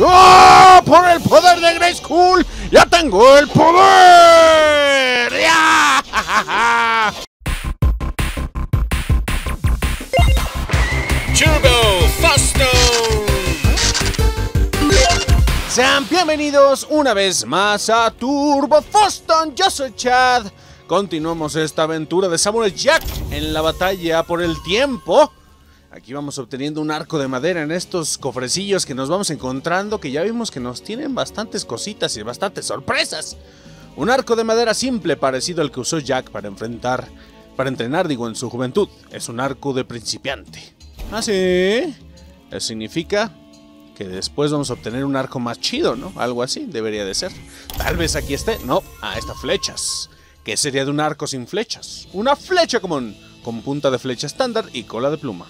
¡Oh! ¡Por el poder de Grey School! ¡Ya tengo el poder! ¡Ya! Turbo Fasto. Sean bienvenidos una vez más a Turbo Foston. Yo soy Chad. Continuamos esta aventura de Samurai Jack en la batalla por el tiempo. Aquí vamos obteniendo un arco de madera en estos cofrecillos que nos vamos encontrando, que ya vimos que nos tienen bastantes cositas y bastantes sorpresas. Un arco de madera simple parecido al que usó Jack para enfrentar, para entrenar, digo, en su juventud. Es un arco de principiante. ¿Ah, sí? Eso significa que después vamos a obtener un arco más chido, ¿no? Algo así debería de ser. Tal vez aquí esté. No, ah, está flechas. ¿Qué sería de un arco sin flechas? Una flecha común, con punta de flecha estándar y cola de pluma.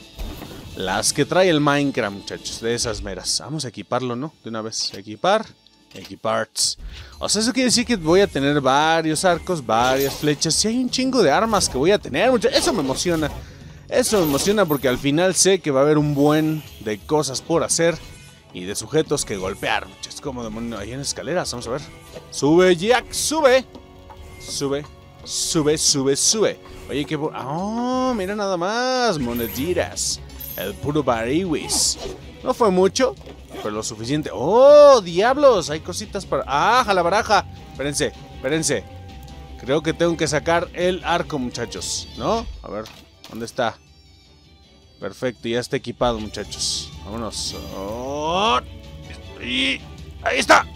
Las que trae el Minecraft, muchachos, de esas meras. Vamos a equiparlo, ¿no? De una vez. Equipar. Equiparts. O sea, eso quiere decir que voy a tener varios arcos, varias flechas. Y hay un chingo de armas que voy a tener, muchachos. Eso me emociona. Eso me emociona porque al final sé que va a haber un buen de cosas por hacer y de sujetos que golpear. Es como demonio. Ahí en escaleras, vamos a ver. Sube, Jack, sube. Sube, sube, sube, sube. Oye, qué. Oh, mira nada más. Moneditas. El puro bariwis. No fue mucho, pero lo suficiente. ¡Oh, diablos! Hay cositas para. ¡Ah, la baraja! Espérense, espérense. Creo que tengo que sacar el arco, muchachos. ¿No? A ver, ¿dónde está? Perfecto, ya está equipado, muchachos. Vámonos. Oh, y ahí está.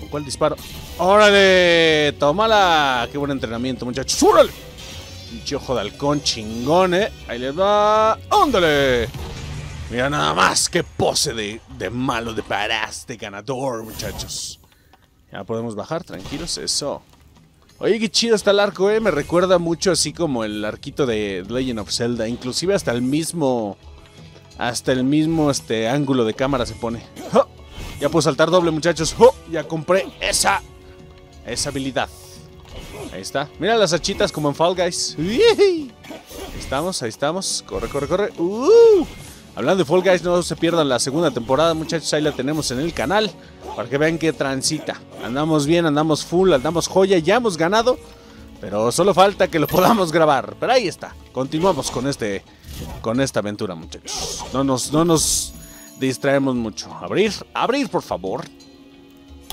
¿Con cuál disparo? ¡Órale! ¡Tómala! ¡Qué buen entrenamiento, muchachos! ¡Órale! Pinche ojo de halcón chingón, ¿eh? Ahí les va. ¡Ándale! Mira nada más qué pose de, de malo, de paras, de ganador, muchachos. Ya podemos bajar, tranquilos, eso. Oye, qué chido está el arco, eh. Me recuerda mucho así como el arquito de Legend of Zelda. Inclusive hasta el mismo. Hasta el mismo este ángulo de cámara se pone. Ya puedo saltar doble, muchachos. Ya compré esa. Esa habilidad. Ahí está. Mira las hachitas como en Fall Guys. Ahí estamos, ahí estamos. Corre, corre, corre. ¡Uh! Hablando de Fall Guys, no se pierdan la segunda temporada, muchachos. Ahí la tenemos en el canal. Para que vean que transita. Andamos bien, andamos full, andamos joya. Ya hemos ganado. Pero solo falta que lo podamos grabar. Pero ahí está. Continuamos con este. Con esta aventura, muchachos. No nos, no nos distraemos mucho. Abrir, abrir, por favor.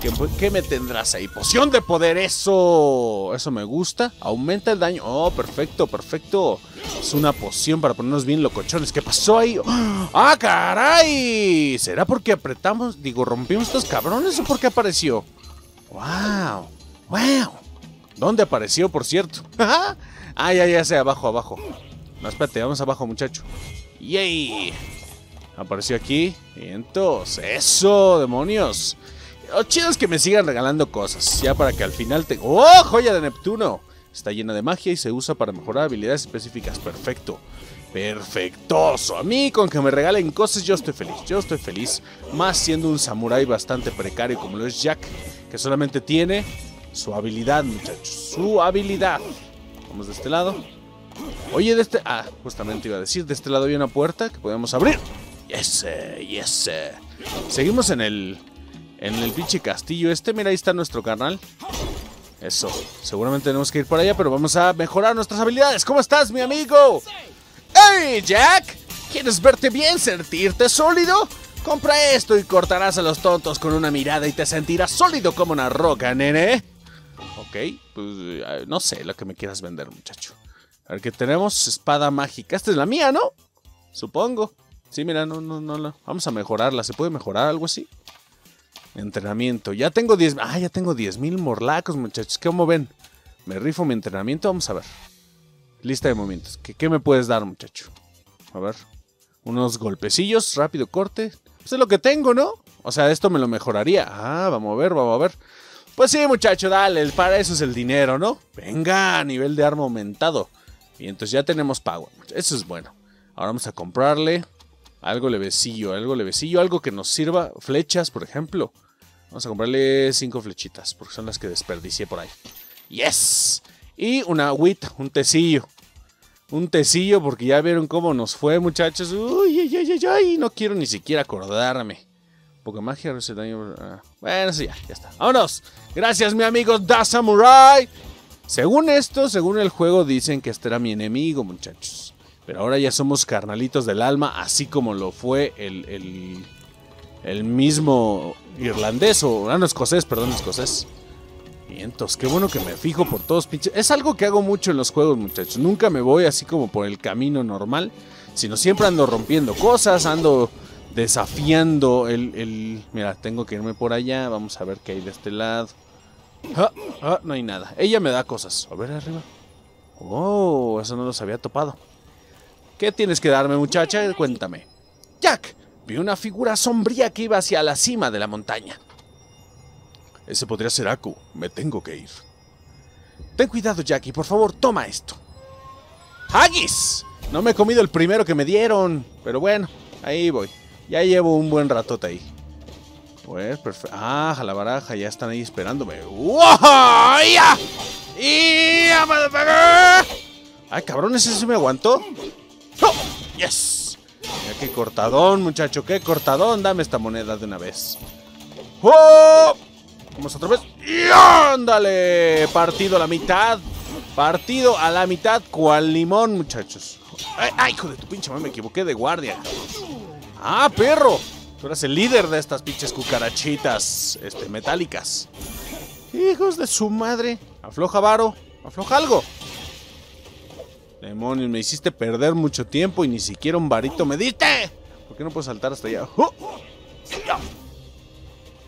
¿Qué, ¿Qué, me tendrás ahí? Poción de poder, eso. Eso me gusta. Aumenta el daño. Oh, perfecto, perfecto. Es una poción para ponernos bien locochones. ¿Qué pasó ahí? ¡Ah, caray! ¿Será porque apretamos? Digo, rompimos estos cabrones o porque apareció? ¡Wow! ¡Wow! ¿Dónde apareció, por cierto? ah, ya, ya sé, abajo, abajo. No, espérate, vamos abajo, muchacho. ¡Yay! Apareció aquí. Y entonces, ¡eso, demonios! Lo chido es que me sigan regalando cosas, ya para que al final te... ¡Oh, joya de Neptuno! Está llena de magia y se usa para mejorar habilidades específicas. Perfecto. Perfectoso. A mí con que me regalen cosas yo estoy feliz. Yo estoy feliz. Más siendo un samurái bastante precario como lo es Jack. Que solamente tiene su habilidad, muchachos. Su habilidad. Vamos de este lado. Oye, de este... Ah, justamente iba a decir. De este lado hay una puerta que podemos abrir. Yes, yes. Seguimos en el en el pinche castillo este. Mira, ahí está nuestro canal. Eso. Seguramente tenemos que ir por allá, pero vamos a mejorar nuestras habilidades. ¿Cómo estás, mi amigo? ¡Hey, Jack! ¿Quieres verte bien, sentirte sólido? Compra esto y cortarás a los tontos con una mirada y te sentirás sólido como una roca, nene. Ok, pues no sé lo que me quieras vender, muchacho. A ver, ¿qué tenemos? Espada mágica. Esta es la mía, ¿no? Supongo. Sí, mira, no, no, no. Vamos a mejorarla. ¿Se puede mejorar algo así? Entrenamiento. Ya tengo 10. Ah, ya tengo 10.000 morlacos, muchachos. ¿Cómo ven? Me rifo mi entrenamiento. Vamos a ver. Lista de movimientos. ¿Qué, qué me puedes dar, muchacho? A ver. Unos golpecillos. Rápido corte. Pues es lo que tengo, ¿no? O sea, esto me lo mejoraría. Ah, vamos a ver, vamos a ver. Pues sí, muchacho, dale. Para eso es el dinero, ¿no? Venga, nivel de arma aumentado. Y entonces ya tenemos power. Eso es bueno. Ahora vamos a comprarle algo levecillo, algo levecillo, algo que nos sirva. Flechas, por ejemplo. Vamos a comprarle cinco flechitas, porque son las que desperdicié por ahí. ¡Yes! Y una agüita, un tecillo. Un tecillo, porque ya vieron cómo nos fue, muchachos. Uy, ay, ay, ay, no quiero ni siquiera acordarme. Pokemagia reduce daño. ah, Bueno, sí, ya, ya está. ¡Vámonos! Gracias, mi amigo Da Samurai. Según esto, según el juego, dicen que este era mi enemigo, muchachos. Pero ahora ya somos carnalitos del alma, así como lo fue el, el mismo irlandés, o ah, no, escocés, perdón, escocés. Vientos, qué bueno que me fijo por todos pinches. Es algo que hago mucho en los juegos, muchachos. Nunca me voy así como por el camino normal, sino siempre ando rompiendo cosas, ando desafiando el, el... Mira, tengo que irme por allá, vamos a ver qué hay de este lado. Ah, ah, no hay nada. Ella me da cosas. A ver arriba. Oh, eso no los había topado. ¿Qué tienes que darme, muchacha? Cuéntame. Jack, vi una figura sombría que iba hacia la cima de la montaña. Ese podría ser Aku. Me tengo que ir. Ten cuidado, Jackie. Por favor, toma esto. ¡Haggis! No me he comido el primero que me dieron. Pero bueno, ahí voy. Ya llevo un buen ratote ahí. Pues, perfecto. Ah, la baraja, ya están ahí esperándome. ¡Wow! ¡Ya! ¡Ya! Ay, cabrón, ese sí me aguantó. ¡Oh! ¡Yes! Mira qué cortadón, muchacho, qué cortadón. Dame esta moneda de una vez. ¡Oh! Vamos otra vez. ¡Y ándale! Partido a la mitad. Partido a la mitad, cual limón, muchachos. ¡Ay, hijo de tu pinche madre! Me equivoqué de guardia. ¡Ah, perro! Tú eres el líder de estas pinches cucarachitas este, metálicas. Hijos de su madre. Afloja, varo. Afloja algo. Demonios, me hiciste perder mucho tiempo y ni siquiera un varito me diste. ¿Por qué no puedo saltar hasta allá? ¡Oh!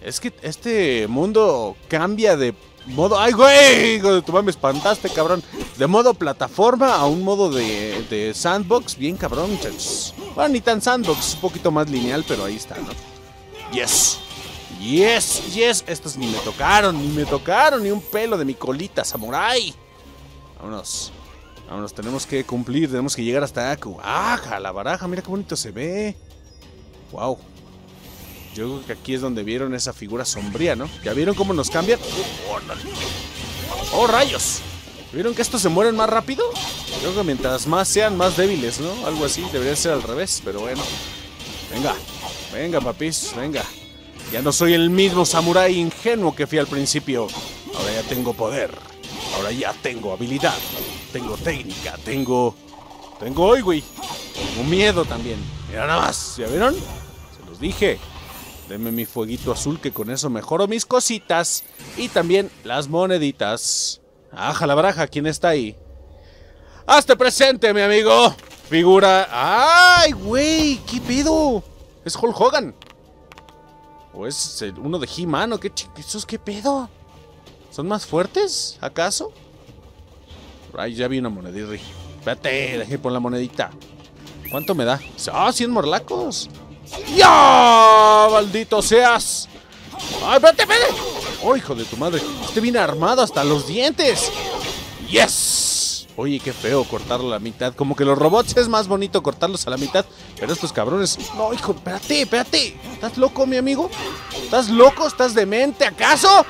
Es que este mundo cambia de modo. ¡Ay, güey! De tu me espantaste, cabrón. De modo plataforma a un modo de, sandbox. Bien cabrón. Bueno, ni tan sandbox, un poquito más lineal, pero ahí está, ¿no? Yes. Yes, yes. Estos ni me tocaron, ni me tocaron, ni un pelo de mi colita, samurai. Vámonos. Vámonos, tenemos que cumplir, tenemos que llegar hasta Aku. ¡Ah, la baraja! Mira qué bonito se ve. Wow. Yo creo que aquí es donde vieron esa figura sombría, ¿no? ¿Ya vieron cómo nos cambian? ¡Oh, rayos! ¿Vieron que estos se mueren más rápido? Creo que mientras más sean, más débiles, ¿no? Algo así, debería ser al revés, pero bueno. Venga, venga, papis, venga. Ya no soy el mismo samurái ingenuo que fui al principio. Ahora ya tengo poder. Ahora ya tengo habilidad. Tengo técnica, tengo... Tengo hoy, güey. Tengo miedo también. Mira nada más, ¿ya vieron? Se los dije. Denme mi fueguito azul que con eso mejoro mis cositas. Y también las moneditas. Aja la baraja, ¿quién está ahí? ¡Hazte presente, mi amigo! Figura... ¡Ay, güey! ¿Qué pedo? Es Hulk Hogan. ¿O es uno de He-Man qué ¿Esos qué pedo? ¿Son más fuertes, acaso? Ay, ya vi una monedita. Espérate, dejé por la monedita. ¿Cuánto me da? ¡Ah, 100 morlacos! ¡Ya! ¡Maldito seas! ¡Ay, espérate, espérate! ¡Oh, hijo de tu madre! Este viene armado hasta los dientes. ¡Yes! Oye, qué feo cortarlo a la mitad. Como que los robots es más bonito cortarlos a la mitad. Pero estos cabrones. No, hijo, espérate, espérate. ¿Estás loco, mi amigo? ¿Estás loco? ¿Estás demente, acaso?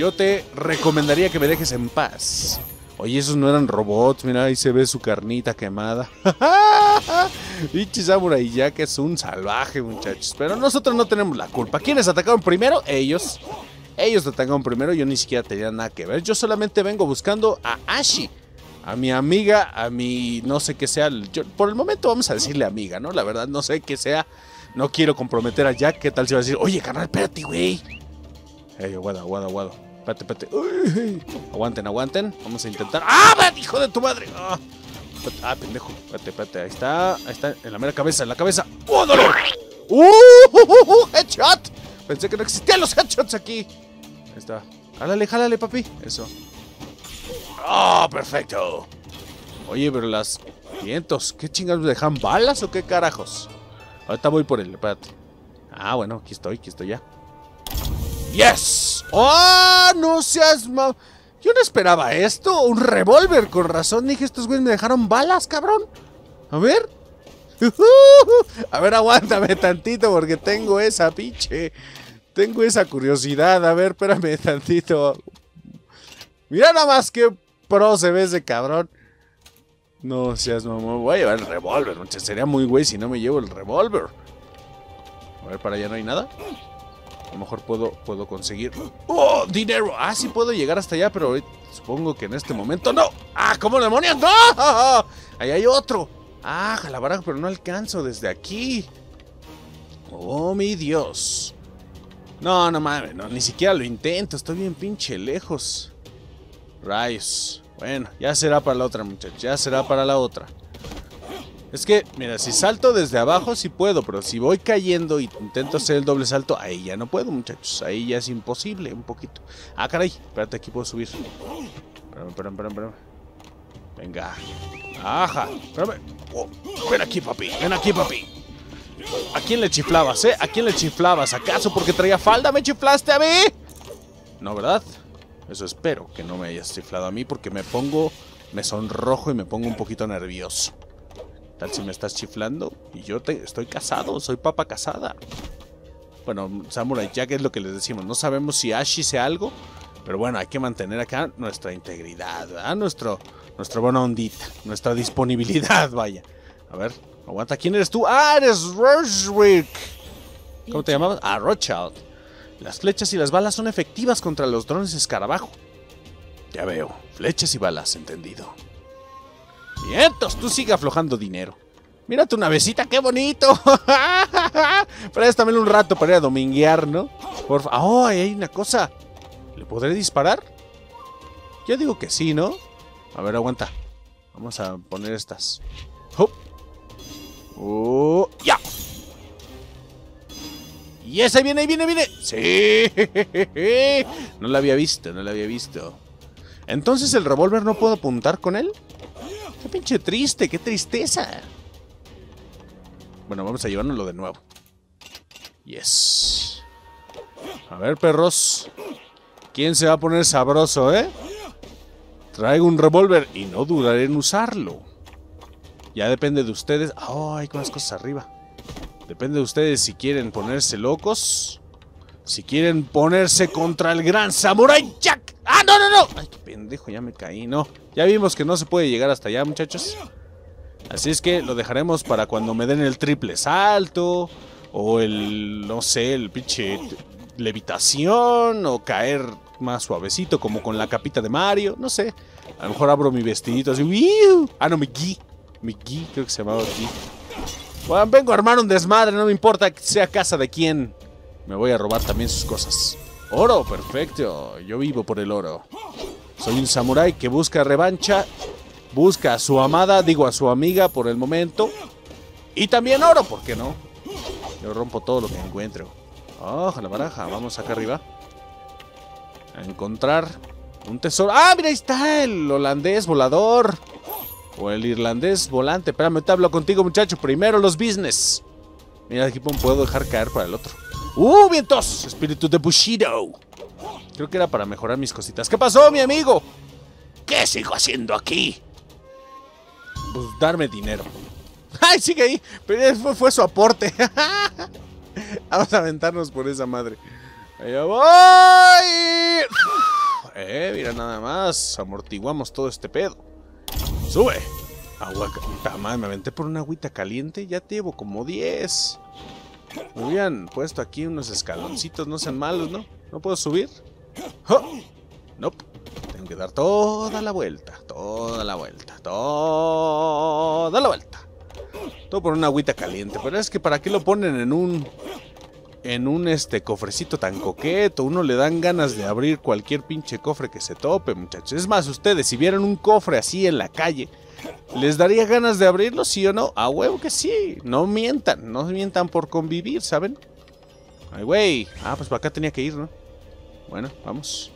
Yo te recomendaría que me dejes en paz. Oye, esos no eran robots. Mira, ahí se ve su carnita quemada. Pinche Samurai Jack es un salvaje, muchachos. Pero nosotros no tenemos la culpa. ¿Quiénes atacaron primero? Ellos. Ellos atacaron primero. Yo ni siquiera tenía nada que ver. Yo solamente vengo buscando a Ashi. A mi amiga, a mi no sé qué sea. por el momento vamos a decirle amiga, ¿no? La verdad, no sé qué sea. No quiero comprometer a Jack. ¿Qué tal si va a decir, oye, carnal, espérate, güey? Ey, aguado, aguado, aguado. Espérate, espérate. Aguanten, aguanten. Vamos a intentar. ¡Ah, hijo de tu madre! Ah, ah, pendejo. Espérate, espérate. Ahí está. Ahí está. En la mera cabeza, en la cabeza. ¡Oh, dolor! ¡Uh! uh, uh, ¡Headshot! Pensé que no existían los headshots aquí. Ahí está. Jálale, jálale, papi. Eso. ¡Ah, perfecto! Oye, pero las vientos, ¿qué chingados dejan balas o qué carajos? Ahorita voy por él, espérate. Ah, bueno, aquí estoy, aquí estoy ya. ¡Yes! ¡Oh! No seas ma... Yo no esperaba esto. Un revólver, con razón. Dije, estos güeyes me dejaron balas, cabrón. A ver. A ver, aguántame tantito porque tengo esa pinche. Tengo esa curiosidad. A ver, espérame tantito. Mira nada más que pro se ve ese cabrón. No seas mamón. Voy a llevar el revólver. Sería muy güey si no me llevo el revólver. A ver, para allá no hay nada. A lo mejor puedo, puedo conseguir... ¡Oh! ¡Dinero! Ah, sí puedo llegar hasta allá, pero supongo que en este momento no. ¡Ah! ¿Cómo demonios? ¡No! Ahí hay otro. ¡Ah! Jalabaraja, pero no alcanzo desde aquí. ¡Oh, mi Dios! No, no mames, no, ni siquiera lo intento. Estoy bien pinche lejos. Rayos. Bueno, ya será para la otra, muchachos. Ya será para la otra. Es que, mira, si salto desde abajo sí puedo, pero si voy cayendo y intento hacer el doble salto, ahí ya no puedo, muchachos. Ahí ya es imposible, un poquito. Ah, caray, espérate, aquí puedo subir. Espérame, espérame, espérame, espérame. Venga. Ajá, espérame. Oh, ven aquí, papi, ven aquí, papi. ¿A quién le chiflabas, eh? ¿A quién le chiflabas? ¿Acaso porque traía falda me chiflaste a mí? No, ¿verdad? Eso espero que no me hayas chiflado a mí porque me pongo, me sonrojo y me pongo un poquito nervioso. Tal si me estás chiflando y yo te, estoy casado, soy papa casada. Bueno, Samurai Jack es lo que les decimos. No sabemos si Ashi sea algo, pero bueno, hay que mantener acá nuestra integridad. Nuestro, nuestra buena ondita, nuestra disponibilidad, vaya. A ver, aguanta. ¿Quién eres tú? ¡Ah, eres Rochwick! ¿Cómo te llamabas? Ah, Rothschild. Las flechas y las balas son efectivas contra los drones escarabajo. Ya veo, flechas y balas, entendido. Vientos, tú sigue aflojando dinero. Mírate una besita, qué bonito. Préstamelo un rato para ir a dominguear, ¿no? Por favor. ¡Oh, hay una cosa! ¿Le podré disparar? Yo digo que sí, ¿no? A ver, aguanta. Vamos a poner estas. ¡Hop! ¡Oh! ¡Ya! ¡Y ese viene, viene, viene! ¡Sí! No la había visto, no la había visto. ¿Entonces el revólver no puedo apuntar con él? ¡Qué pinche triste! ¡Qué tristeza! Bueno, vamos a llevárnoslo de nuevo. Yes. A ver, perros. ¿Quién se va a poner sabroso, eh? Traigo un revólver y no dudaré en usarlo. Ya depende de ustedes. Oh, hay unas cosas arriba. Depende de ustedes si quieren ponerse locos. Si quieren ponerse contra el gran Samurai Jack. ¡Ah, no, no, no! Ay, qué pendejo, ya me caí, no. Ya vimos que no se puede llegar hasta allá, muchachos. Así es que lo dejaremos para cuando me den el triple salto. O el, no sé, el pinche levitación. O caer más suavecito, como con la capita de Mario. No sé. A lo mejor abro mi vestidito así. ¡wiu! Ah, no, mi Gi. Mi Gi, creo que se llamaba Gi. Bueno, vengo a armar un desmadre, no me importa que sea casa de quién. Me voy a robar también sus cosas. Oro, perfecto. Yo vivo por el oro. Soy un samurái que busca revancha. Busca a su amada, digo a su amiga por el momento. Y también oro, ¿por qué no? Yo rompo todo lo que encuentro. Oh, la baraja. Vamos acá arriba. A encontrar un tesoro. ¡Ah, mira, ahí está el holandés volador! O el irlandés volante. Espérame, te hablo contigo, muchacho. Primero los business. Mira, aquí puedo dejar caer para el otro. ¡Uh, vientos! Espíritu de Bushido. Creo que era para mejorar mis cositas. ¿Qué pasó, mi amigo? ¿Qué sigo haciendo aquí? Pues darme dinero. ¡Ay, sigue ahí! Pero fue, fue su aporte. Vamos a aventarnos por esa madre. Allá voy. Eh, mira nada más. Amortiguamos todo este pedo. ¡Sube! Agua... Madre, me aventé por una agüita caliente. Ya te llevo como 10. Me hubieran puesto aquí unos escaloncitos. No sean malos, ¿no? ¿No puedo subir? Nope. Tengo que dar toda la vuelta. Toda la vuelta. Toda la vuelta. Todo por una agüita caliente. Pero es que ¿para qué lo ponen en un... En un este cofrecito tan coqueto, uno le dan ganas de abrir cualquier pinche cofre que se tope, muchachos. Es más, ustedes, si vieran un cofre así en la calle, ¿les daría ganas de abrirlo, sí o no? A huevo que sí. No mientan, no mientan por convivir, ¿saben? Ay, güey. Ah, pues para acá tenía que ir, ¿no? Bueno, vamos.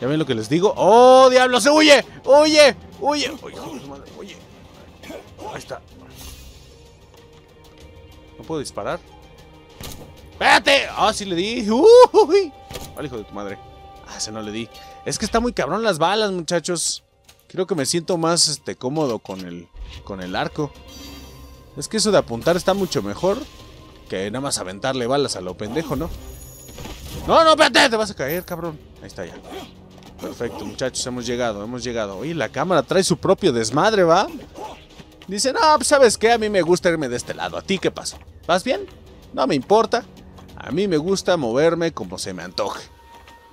¿Ya ven lo que les digo? ¡Oh, diablo! ¡Se huye! ¡Huye! ¡Huye! ¡Huye! Ahí está. ¿No puedo disparar? ¡Espérate! ¡Ah, sí le di! ¡Uy! Vale, hijo de tu madre. Ah, ese no le di. Es que está muy cabrón las balas, muchachos. Creo que me siento más este, cómodo con el, con el arco. Es que eso de apuntar está mucho mejor que nada más aventarle balas a lo pendejo, ¿no? No, no, espérate, te vas a caer, cabrón. Ahí está ya. Perfecto, muchachos, hemos llegado, hemos llegado. Oye, la cámara trae su propio desmadre, ¿va? Dice, no, pues, ¿sabes qué? A mí me gusta irme de este lado. ¿A ti qué pasó? ¿Vas bien? No me importa. A mí me gusta moverme como se me antoje.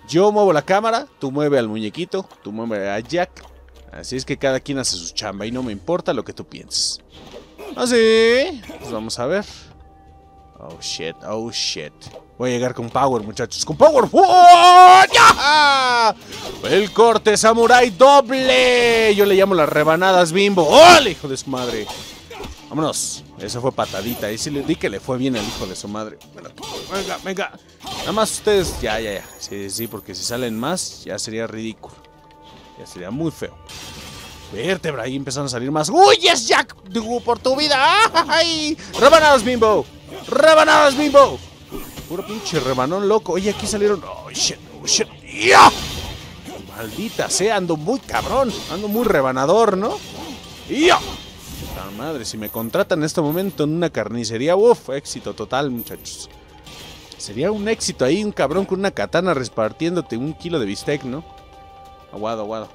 Yo muevo la cámara, tú mueve al muñequito, tú mueve a Jack. Así es que cada quien hace su chamba y no me importa lo que tú pienses. Así, pues vamos a ver. Oh shit, oh shit. Voy a llegar con power, muchachos. ¡Con power! ¡Oh, ¡Ya! El corte samurai doble. Yo le llamo las rebanadas bimbo. ¡Ole, hijo de su madre! Vámonos. Eso fue patadita. Y sí le di que le fue bien al hijo de su madre. venga, venga. Nada más ustedes. Ya, ya, ya. Sí, sí, porque si salen más, ya sería ridículo. Ya sería muy feo. Vértebra, ahí empezaron a salir más. ¡Uy, yes, Jack! ¡Por tu vida! ¡Ay! ¡Rebanadas bimbo! ¡Rebanadas bimbo! Puro pinche rebanón loco. Oye, aquí salieron. Oh, shit, oh, shit. ¡Ya! Maldita sea, ando muy cabrón. Ando muy rebanador, ¿no? ¡Ya! La madre, si me contratan en este momento en una carnicería, uff, éxito total, muchachos. Sería un éxito ahí, un cabrón con una katana repartiéndote un kilo de bistec, ¿no? Aguado, aguado.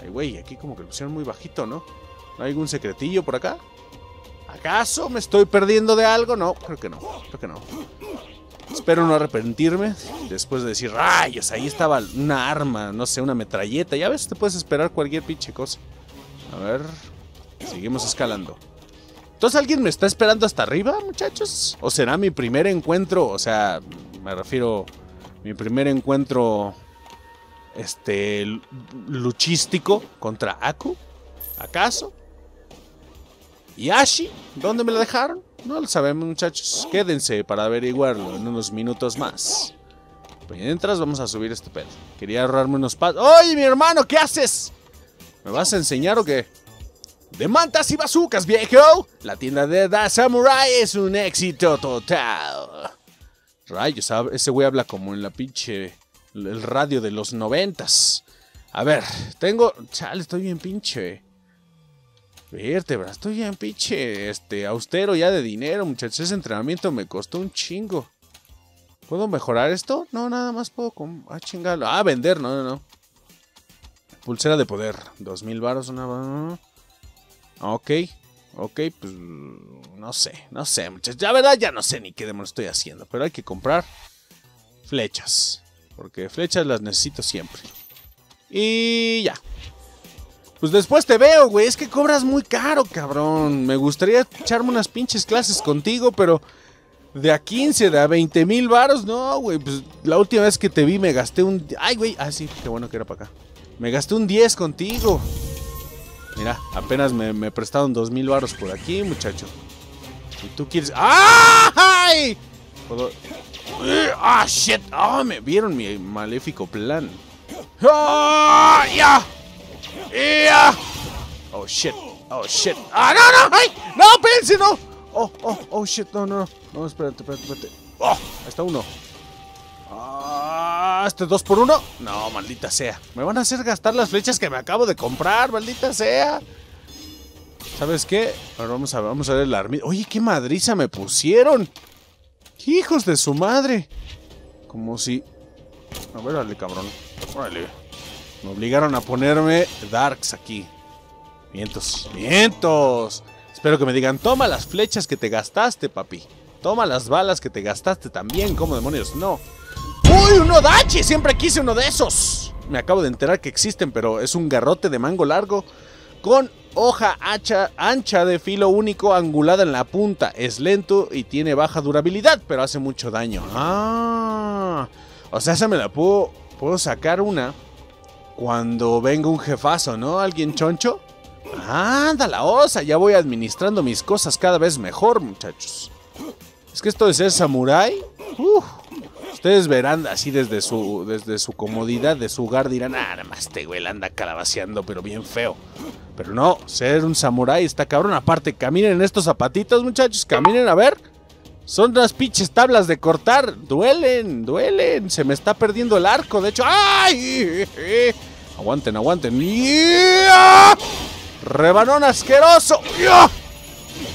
Ay, güey, aquí como que lo pusieron muy bajito, ¿no? ¿No hay algún secretillo por acá? ¿Acaso me estoy perdiendo de algo? No, creo que no, creo que no. Espero no arrepentirme después de decir, rayos, ahí estaba una arma, no sé, una metralleta. Ya ves, te puedes esperar cualquier pinche cosa. A ver, seguimos escalando. Entonces, ¿alguien me está esperando hasta arriba, muchachos? ¿O será mi primer encuentro? O sea, me refiero, mi primer encuentro, este, luchístico contra Aku. ¿Acaso? ¿Y Ashi? ¿Dónde me la dejaron? No lo sabemos, muchachos. Quédense para averiguarlo en unos minutos más. Mientras vamos a subir este pedo. Quería ahorrarme unos pasos. ¡Oye, mi hermano! ¿Qué haces? ¿Me vas a enseñar o qué? De mantas y bazucas, viejo. La tienda de Da Samurai es un éxito total. Rayos, ese güey habla como en la pinche. El radio de los noventas. A ver, tengo. Chale, estoy bien pinche. Vértebra, estoy bien pinche, este, austero ya de dinero, muchachos. Ese entrenamiento me costó un chingo. ¿Puedo mejorar esto? No, nada más puedo... Ah, chingarlo. Ah, vender, no, no, no. Pulsera de poder. Dos mil baros, una... Ok, ok, pues... No sé, no sé, muchachos. La verdad ya no sé ni qué demonios estoy haciendo. Pero hay que comprar flechas. Porque flechas las necesito siempre. Y ya. Pues después te veo, güey. Es que cobras muy caro, cabrón. Me gustaría echarme unas pinches clases contigo, pero de a 15, de a 20 mil varos, no, güey. Pues la última vez que te vi me gasté un... Ay, güey. Ah, sí, qué bueno que era para acá. Me gasté un 10 contigo. Mira, apenas me, prestaron 2 mil varos por aquí, muchacho. Y tú quieres... ¡Ay! ¡Ah, shit! ¡Ah, me vieron mi maléfico plan! ¡Ah, ya! ¡Ya! Oh shit, oh shit. ¡Ah, no, no! ¡Ay! ¡No, pense, no! Oh, oh, oh shit, no, no, no. espérate, espérate, espérate. ¡Oh! Ahí está uno. Ah, ¿Este dos por uno? No, maldita sea. Me van a hacer gastar las flechas que me acabo de comprar, maldita sea. ¿Sabes qué? Ahora vamos a, vamos a ver el armita. Oye, qué madriza me pusieron. Hijos de su madre. Como si... A ver, dale, cabrón. Órale. Me obligaron a ponerme Darks aquí. Vientos, vientos. Espero que me digan, toma las flechas que te gastaste, papi. Toma las balas que te gastaste también. ¿Cómo demonios? No. ¡Uy, un Odachi! Siempre quise uno de esos. Me acabo de enterar que existen, pero es un garrote de mango largo con hoja hacha, ancha de filo único angulada en la punta. Es lento y tiene baja durabilidad, pero hace mucho daño. Ah, o sea, se me la puedo, puedo sacar una cuando venga un jefazo, ¿no? ¿Alguien choncho? Anda la osa, ya voy administrando mis cosas cada vez mejor, muchachos. Es que esto de ser samurái, ustedes verán así desde su, desde su comodidad de su hogar, dirán, ah, nada más este güey anda calabaceando, pero bien feo. Pero no, ser un samurái está cabrón. Aparte, caminen en estos zapatitos, muchachos, caminen a ver. Son unas pinches tablas de cortar. Duelen, duelen. Se me está perdiendo el arco. De hecho, ¡ay! Aguanten, aguanten. Rebanón asqueroso.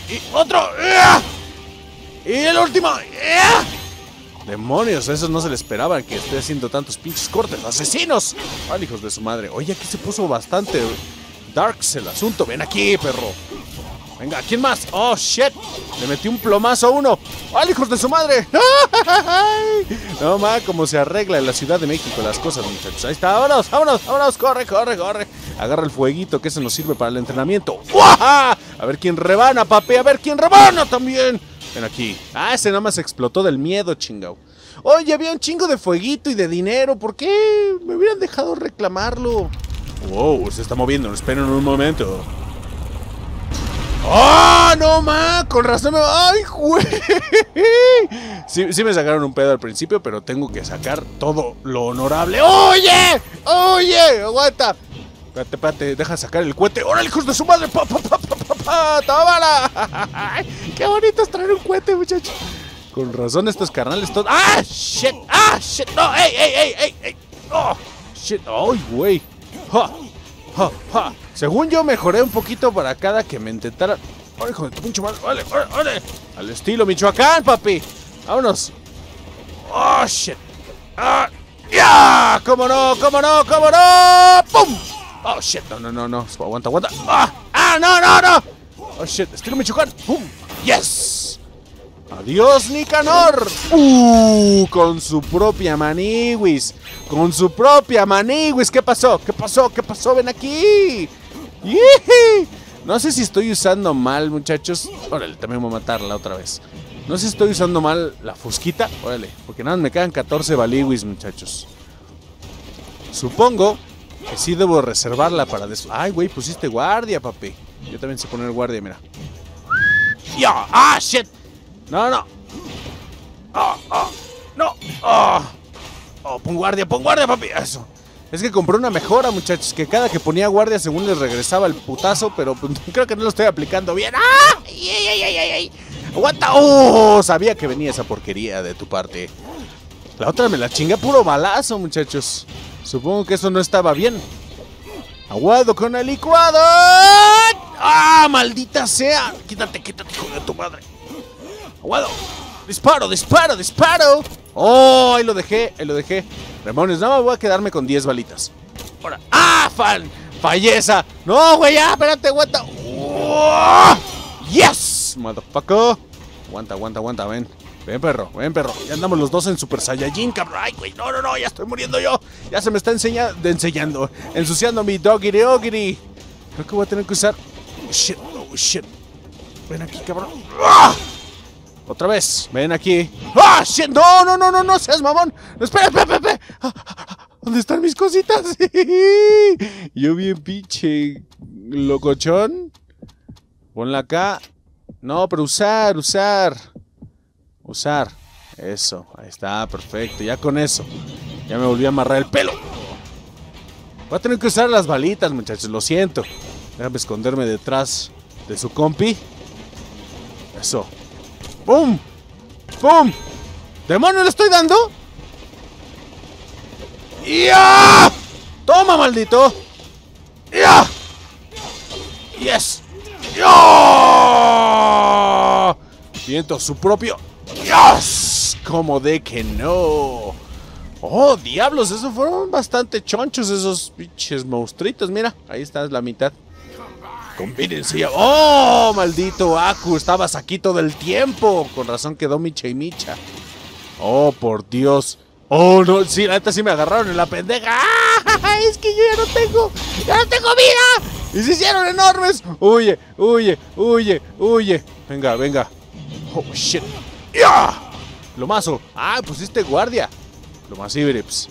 Y otro. Y el último. Demonios, esos no se le esperaban que esté haciendo tantos pinches cortes. ¡Asesinos! ¡Ay, hijos de su madre! Oye, aquí se puso bastante darks el asunto. Ven aquí, perro. Venga, ¿quién más? Oh, shit. Le metí un plomazo a uno. ¡Ay, hijos de su madre! No, ma, cómo se arregla en la Ciudad de México las cosas, muchachos. Ahí está, vámonos, vámonos, vámonos. Corre, corre, corre. Agarra el fueguito, que eso nos sirve para el entrenamiento. ¡Uaja! A ver quién rebana, papi. A ver quién rebana también. Ven aquí. Ah, ese nada más explotó del miedo, chingao. Oye, había un chingo de fueguito y de dinero. ¿Por qué me hubieran dejado reclamarlo? Wow, se está moviendo. Esperen un momento. ¡Oh, no, ma! Con razón me... ¡Ay, güey! Sí, sí me sacaron un pedo al principio, pero tengo que sacar todo lo honorable. ¡Oye! ¡Oye! ¡Aguanta! Espérate, espérate, deja sacar el cohete. ¡Órale, hijos de su madre! ¡Pa, pa, pa, pa, pa! ¡Tómala! ¡Qué bonito es traer un cohete, muchachos! Con razón estos carnales todos... ¡Ah, shit! ¡Ah, shit! ¡No! ¡Ey, ey, ey, ey! ey! ¡Oh, shit! ¡Ay, güey! ¡Ja! ¡Ja, ja! Según yo mejoré un poquito para cada que me intentara... ¡Órale, hijo de pinche madre! ¡Órale, órale, órale! Al estilo Michoacán, papi. ¡Vámonos! ¡Oh, shit! ¡Ah! ¡Ya! ¿Cómo no? ¿Cómo no? ¿Cómo no? ¡Pum! ¡Oh, shit! No, no, no, no. Aguanta, aguanta. ¡Ah! ¡Ah, no, no, no! ¡Oh, shit! ¡Estilo Michoacán! ¡Pum! ¡Yes! ¡Adiós, Nicanor! ¡Uh! Con su propia maniwis. Con su propia maniwis. ¿Qué pasó? ¿Qué pasó? ¿Qué pasó? ¡Ven aquí! No sé si estoy usando mal, muchachos. Órale, también voy a matarla otra vez. No sé si estoy usando mal la fusquita. Órale, porque nada, me quedan 14 baliwis, muchachos. Supongo que sí debo reservarla para... Des Ay, güey, pusiste guardia, papi. Yo también sé poner guardia, mira. ¡Ya! ¡Ah, shit! No, no. ¡Ah, ah! ¡No! ¡Ah! ¡Oh, pon guardia, pon guardia, papi! Eso. Es que compré una mejora, muchachos, que cada que ponía guardia según les regresaba el putazo, pero pues, creo que no lo estoy aplicando bien. ¡Ah! ¡Ay, ay, ay, ay, ay! ¡Aguanta! ¡Oh! Sabía que venía esa porquería de tu parte. La otra me la chingué puro balazo, muchachos. Supongo que eso no estaba bien. Aguado con el licuado. ¡Ah! ¡Maldita sea! Quítate, quítate, hijo de tu madre. Aguado. Disparo, disparo, disparo. Oh, ahí lo dejé, ahí lo dejé. Ramones, nada más voy a quedarme con 10 balitas. Ahora. ¡Ah! ¡Fan! ¡Falleza! ¡No, güey! ¡Ya! Espérate, aguanta. ¡Oh! ¡Yes! Motherfucker. Aguanta, aguanta, aguanta, ven. Ven, perro, ven, perro. Ya andamos los dos en Super Saiyajin, cabrón. Ay, güey, no, no, no, ya estoy muriendo yo. Ya se me está enseñando, enseñando, ensuciando mi doggy ogiri. Creo que voy a tener que usar. Oh, shit, oh, shit. Ven aquí, cabrón. ¡Ah! Otra vez, ven aquí. ¡Ah! No, no, no, no, no seas mamón. No, espera, espera, ah, ah, ¿Dónde están mis cositas? Yo bien pinche locochón. Ponla acá. No, pero usar, usar. Usar. Eso, ahí está, perfecto. Ya con eso. Ya me volví a amarrar el pelo. Voy a tener que usar las balitas, muchachos, lo siento. Déjame esconderme detrás de su compi. Eso. ¡Pum! ¡Pum! ¿Demonio le estoy dando? ¡Ya! ¡Toma, maldito! ¡Ya! ¡Yes! ¡Ya! Siento su propio... ¡Yes! Como de que no. Oh, diablos, esos fueron bastante chonchos esos pinches monstruitos. Mira, ahí está la mitad. Combínense ya. ¡Oh, maldito Aku! Estabas aquí todo el tiempo. Con razón quedó Micha y Micha. Oh, por Dios. Oh, no, sí, la neta sí me agarraron en la pendeja. ¡Ah! Es que yo ya no tengo, ya no tengo vida. Y se hicieron enormes. Huye, huye, huye, huye. Venga, venga. Oh, shit. ¡Ya! Lomazo. Ah, pusiste guardia. Lomazo Ibrips.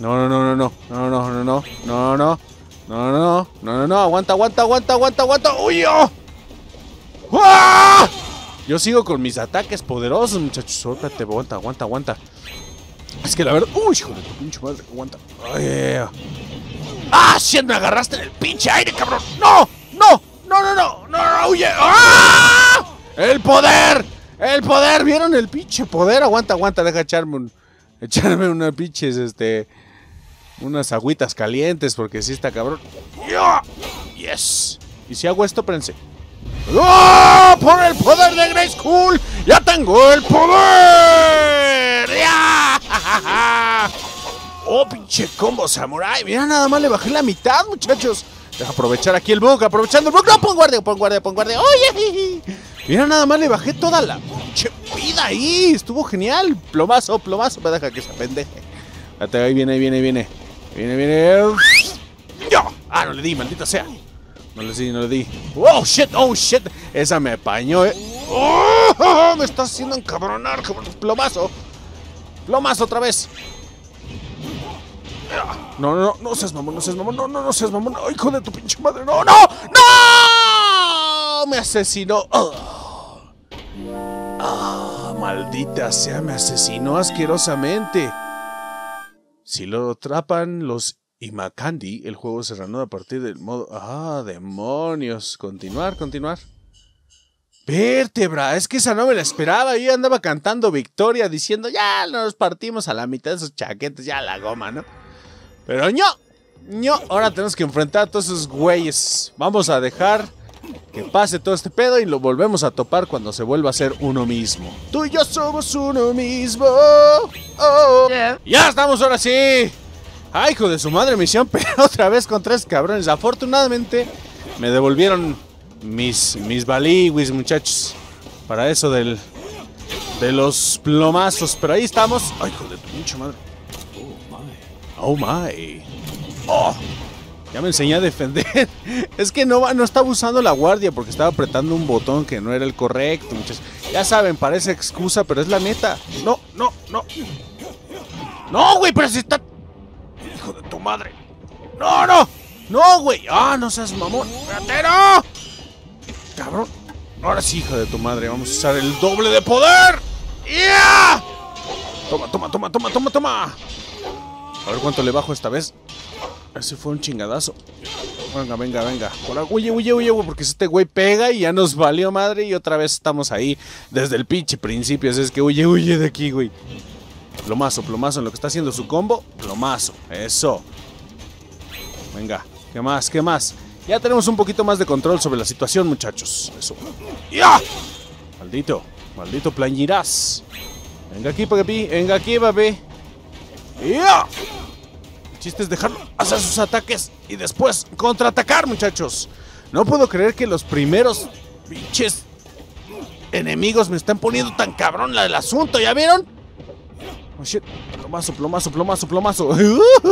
No, no, no, no, no. No, no, no, no. No, no. No, no, no, no, no, aguanta, aguanta, aguanta, aguanta, aguanta. ¡Uy! oh! ¡Ah! Yo sigo con mis ataques poderosos, muchachos. Suéltate, aguanta, aguanta, aguanta. Es que la verdad. ¡Uy, hijo de tu pinche madre! Aguanta. Ay. ¡Ah! ¡Shit! Me agarraste en el pinche aire, cabrón. ¡No! ¡No! ¡No, no, no! ¡No, no! ¡Huye! ¡Ah! ¡El poder! ¡El poder! ¿Vieron el pinche poder? Aguanta, aguanta, deja echarme un. Echarme una pinches, este. Unas agüitas calientes, porque sí está cabrón. ¡Yes! Y si hago esto, espérense. ¡Oh! ¡Por el poder de Grey School! ¡Ya tengo el poder! ¡Oh, pinche combo samurai! Mira, nada más le bajé la mitad, muchachos. Deja aprovechar aquí el bug, aprovechando el bug. No, pon guardia, pon guardia, pon guardia. Oye, mira, nada más le bajé toda la pinche vida ahí. Estuvo genial. Plomazo, plomazo. Me deja que se pendeje. Ahí viene, ahí viene, ahí viene. Viene, viene. ¡Yo! Ah, no le di, maldita sea. No le di, no le di. ¡Oh, shit! ¡Oh, shit! Esa me apañó, eh. ¡Oh! Me está haciendo encabronar, cabrón. Plomazo. Plomazo otra vez. No, no, no, no seas mamón, no seas mamón, no, no, no seas mamón. ¡Ay, hijo de tu pinche madre! ¡No, no! ¡No! Me asesinó. ¡Ah! ¡Ah! Maldita sea, me asesinó asquerosamente. Si lo atrapan los Imakandi, el juego se reanuda a partir del modo... ¡Ah, demonios! Continuar, continuar. Vértebra, es que esa no me la esperaba. Yo andaba cantando victoria diciendo, ya nos partimos a la mitad de esos chaquetes, ya la goma, ¿no? Pero no, no, ahora tenemos que enfrentar a todos esos güeyes. Vamos a dejar que pase todo este pedo y lo volvemos a topar cuando se vuelva a ser uno mismo. Tú y yo somos uno mismo. Oh. Ya estamos ahora sí. Ay, hijo de su madre, misión, pero otra vez con tres cabrones. Afortunadamente me devolvieron mis, mis baliwis, muchachos. Para eso del, de los plomazos. Pero ahí estamos. Ay, hijo de tu pinche madre. Oh my. Oh. Ya me enseñé a defender. Es que no, no estaba usando la guardia porque estaba apretando un botón que no era el correcto, muchachos. Ya saben, parece excusa, pero es la neta. No, no, no. No, güey, pero si está. Hijo de tu madre. No, no. No, güey. Ah, no seas mamón. Espérate, no. Cabrón. Ahora sí, hija de tu madre. Vamos a usar el doble de poder. ¡Ya! Toma, toma, toma, toma, toma, toma. A ver cuánto le bajo esta vez. Ese fue un chingadazo. Venga, venga, venga. Ahí, huye, huye, huye, porque este güey pega y ya nos valió madre. Y otra vez estamos ahí desde el pinche principio. Así es que huye, huye de aquí, güey. Plomazo, plomazo en lo que está haciendo su combo. Plomazo. Eso. Venga. ¿Qué más? ¿Qué más? Ya tenemos un poquito más de control sobre la situación, muchachos. Eso. ¡Ya! Maldito. Maldito plañirás. Venga aquí, papi. Venga aquí, papi. ¡Ya! El chiste es dejarlo hacer sus ataques y después contraatacar, muchachos. No puedo creer que los primeros pinches enemigos me están poniendo tan cabrón del asunto, ¿ya vieron? Oh shit, plomazo, plomazo, plomazo, plomazo.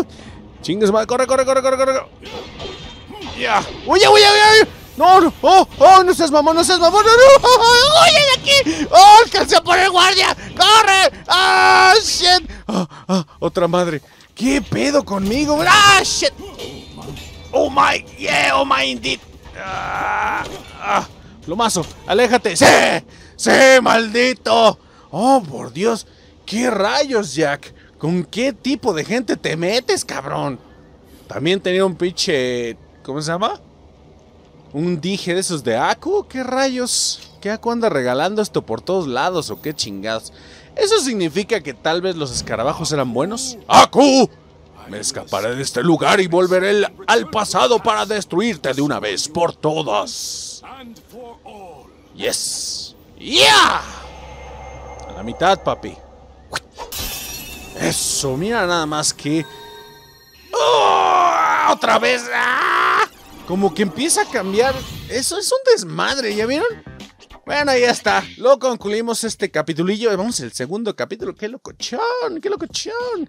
Chingues, madre, corre, corre, corre, corre, corre. Ya. ¡Oye, oye, oye! No, no, oh, oh, no seas mamón, no seas mamón, no, no, oye de aquí, oh, alcancé a poner guardia, corre, ah, shit, ah, ah, otra madre, ¿qué pedo conmigo? Ah, shit, oh my, yeah, oh my indeed, ah, ah, aléjate, sí, sí, maldito, oh, por Dios, qué rayos, Jack, ¿con qué tipo de gente te metes, cabrón? También tenía un pinche, ¿cómo se llama? ¿Un dije de esos de Aku? ¿Qué rayos? ¿Qué Aku anda regalando esto por todos lados o qué chingados? ¿Eso significa que tal vez los escarabajos eran buenos? ¡Aku! Me escaparé de este lugar y volveré al pasado para destruirte de una vez por todas. Yes. ¡Yeah! A la mitad, papi. Eso, mira nada más que... ¡Oh! ¡Otra vez! ¡Ah! Como que empieza a cambiar. Eso es un desmadre, ¿ya vieron? Bueno, ya está. Luego concluimos este capitulillo. Vamos al segundo capítulo. ¡Qué locochón! ¡Qué locochón!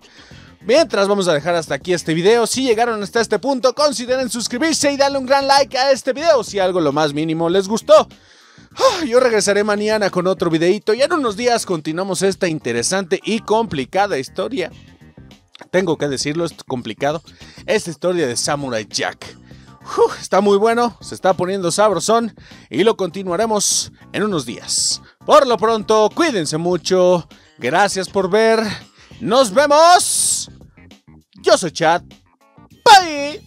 Mientras vamos a dejar hasta aquí este video. Si llegaron hasta este punto, consideren suscribirse y darle un gran like a este video si algo lo más mínimo les gustó. Ah, Yo regresaré mañana con otro videito y en unos días continuamos esta interesante y complicada historia. Tengo que decirlo, es complicado. Esta historia de Samurai Jack. Está muy bueno, se está poniendo sabrosón y lo continuaremos en unos días. Por lo pronto, cuídense mucho. Gracias por ver. Nos vemos. Yo soy Chad. Bye.